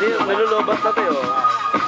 Hindi, nalulobas na tayo. Eh, oh.